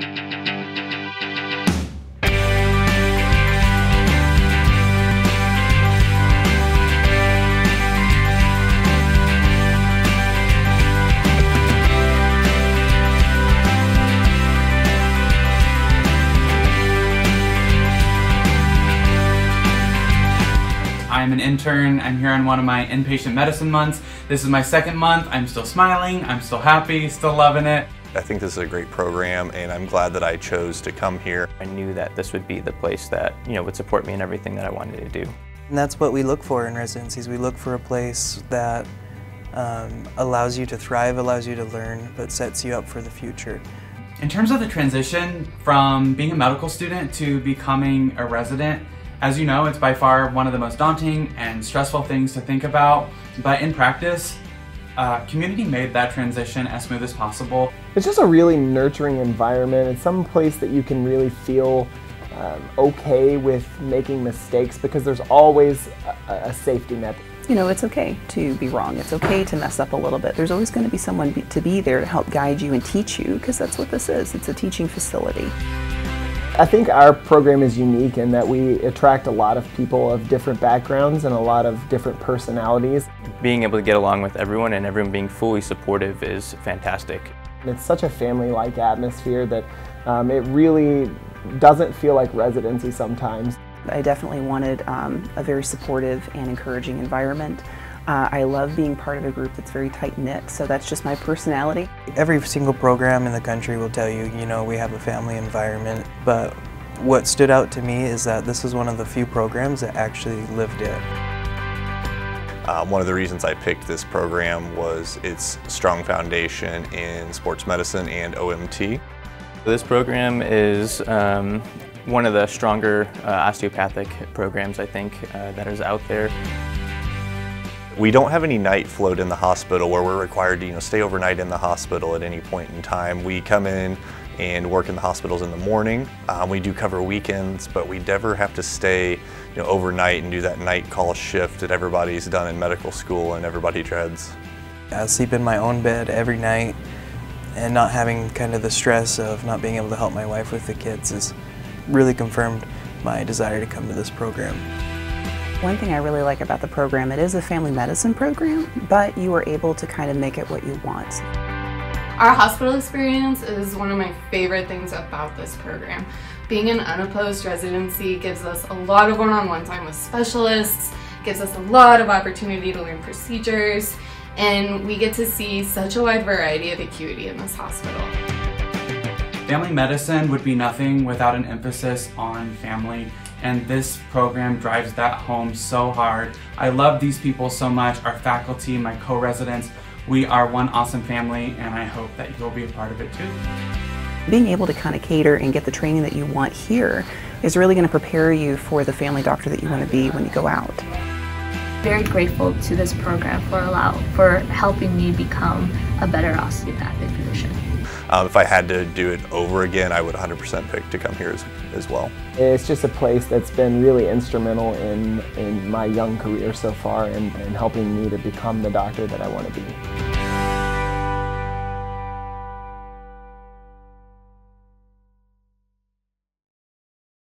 I'm an intern. I'm here on one of my inpatient medicine months. This is my second month. I'm still smiling. I'm still happy, still loving it. I think this is a great program and I'm glad that I chose to come here. I knew that this would be the place that, you know, would support me in everything that I wanted to do. And that's what we look for in residencies. We look for a place that um, allows you to thrive, allows you to learn, but sets you up for the future. In terms of the transition from being a medical student to becoming a resident, as you know, it's by far one of the most daunting and stressful things to think about, but in practice, uh, community made that transition as smooth as possible. It's just a really nurturing environment. It's some place that you can really feel um, okay with making mistakes because there's always a, a safety net. You know, it's okay to be wrong. It's okay to mess up a little bit. There's always going to be someone be, to be there to help guide you and teach you because that's what this is. It's a teaching facility. I think our program is unique in that we attract a lot of people of different backgrounds and a lot of different personalities. Being able to get along with everyone and everyone being fully supportive is fantastic. It's such a family-like atmosphere that um, it really doesn't feel like residency sometimes. I definitely wanted um, a very supportive and encouraging environment. Uh, I love being part of a group that's very tight knit, so that's just my personality. Every single program in the country will tell you, you know, we have a family environment, but what stood out to me is that this is one of the few programs that actually lived it. Um, one of the reasons I picked this program was its strong foundation in sports medicine and OMT. This program is um, one of the stronger uh, osteopathic programs, I think, uh, that is out there. We don't have any night float in the hospital where we're required to you know, stay overnight in the hospital at any point in time. We come in and work in the hospitals in the morning. Um, we do cover weekends, but we never have to stay you know, overnight and do that night call shift that everybody's done in medical school and everybody dreads. I sleep in my own bed every night and not having kind of the stress of not being able to help my wife with the kids has really confirmed my desire to come to this program. One thing I really like about the program, it is a family medicine program, but you are able to kind of make it what you want. Our hospital experience is one of my favorite things about this program. Being an unopposed residency gives us a lot of one-on-one -on -one time with specialists, gives us a lot of opportunity to learn procedures, and we get to see such a wide variety of acuity in this hospital. Family medicine would be nothing without an emphasis on family and this program drives that home so hard. I love these people so much, our faculty, my co-residents, we are one awesome family and I hope that you'll be a part of it too. Being able to kind of cater and get the training that you want here is really going to prepare you for the family doctor that you want to be when you go out. Very grateful to this program for allow for helping me become a better osteopathic physician. Um, if I had to do it over again, I would 100% pick to come here as, as well. It's just a place that's been really instrumental in, in my young career so far and, and helping me to become the doctor that I want to be.